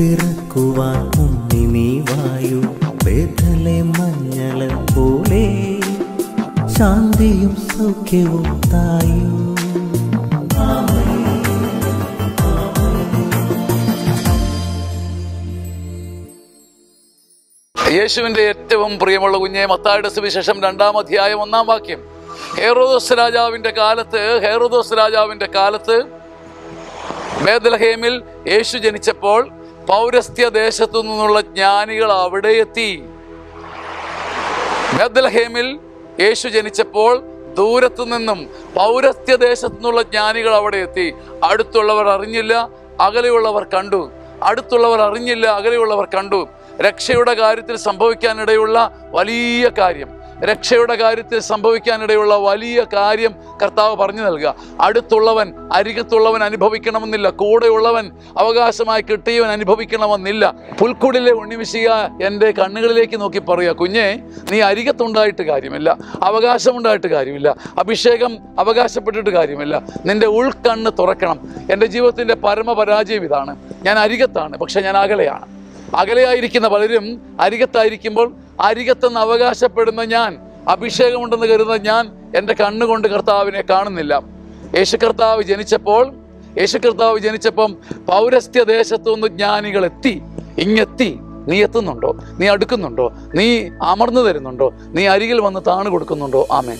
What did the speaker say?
പിറക്കുവാൻ ഉണ്ണി നീ വായു. വേദലെ മഞ്ഞള പോലെ ശാന്തിയും സൗഖ്യവും തായും. യേശുവിന്റെ ഏറ്റവും പ്രിയമുള്ള കുഞ്ഞെ മത്തായുടെ സുവിശേഷം രണ്ടാം അധ്യായം ഒന്നാം വാക്യം. ഹേറുദോസ് രാജാവിന്റെ കാലത്ത് ഹേറുദോസ് രാജാവിന്റെ കാലത്ത് ബേദലഹേമിൽ യേശു ജനിച്ചപ്പോൾ പൗരസ്ത്യ ദേശത്തു നിന്നുള്ള ജ്ഞാനികൾ അവിടെ എത്തി. ബദ്ലഹേമിൽ യേശു ജനിച്ചപ്പോൾ ദൂരത്തു നിന്നും പൗരസ്ത്യ ദേശത്തു നിന്നുള്ള ജ്ഞാനികൾ അവിടെ എത്തി. അടുത്തുള്ളവർ അറിഞ്ഞില്ല അകലെയുള്ളവർ കണ്ടു. അടുത്തുള്ളവർ അറിഞ്ഞില്ല അകലെയുള്ളവർ കണ്ടു. രക്ഷയുടെ കാര്യത്തിൽ സംഭവിക്കാനിടയുള്ള വലിയ കാര്യം. രക്ഷയുടെ കാര്യത്തിൽ സംഭവിക്കാനിടയുള്ള വലിയ കാര്യം കർത്താവ് പറഞ്ഞു നൽകുക. അടുത്തുള്ളവൻ അരികത്തുള്ളവൻ അനുഭവിക്കണമെന്നില്ല. കൂടെയുള്ളവൻ അവകാശമായി കിട്ടിയവൻ അനുഭവിക്കണമെന്നില്ല. പുൽക്കുടിലെ ഉണ്ണിമിശിക എന്റെ കണ്ണുകളിലേക്ക് നോക്കി പറയുക കുഞ്ഞേ നീ അരികത്തുണ്ടായിട്ട് കാര്യമില്ല. അവകാശമുണ്ടായിട്ട് കാര്യമില്ല. അഭിഷേകം അവകാശപ്പെട്ടിട്ട് കാര്യമില്ല. നിന്റെ ഉൾക്കണ്ണ് തുറക്കണം. എന്റെ ജീവിതത്തിന്റെ പരമപരാജയം ഇതാണ്. ഞാൻ അരികത്താണ് പക്ഷേ ഞാൻ അകലെയാണ്. അകലെയായിരിക്കുന്ന പലരും അരികത്തായിരിക്കുമ്പോൾ അരികത്തെന്ന് അവകാശപ്പെടുന്ന ഞാൻ അഭിഷേകമുണ്ടെന്ന് കരുതുന്ന ഞാൻ എന്റെ കണ്ണുകൊണ്ട് കർത്താവിനെ കാണുന്നില്ല. യേശു കർത്താവ് ജനിച്ചപ്പോൾ യേശു കർത്താവ് ജനിച്ചപ്പം പൗരസ്ത്യ ദേശത്തുനിന്ന് ജ്ഞാനികൾ എത്തി. ഇങ്ങെത്തി. നീ എത്തുന്നുണ്ടോ? നീ അടുക്കുന്നുണ്ടോ? നീ അമർന്നു തരുന്നുണ്ടോ? നീ അരികിൽ വന്ന് താണു കൊടുക്കുന്നുണ്ടോ? ആമേൻ.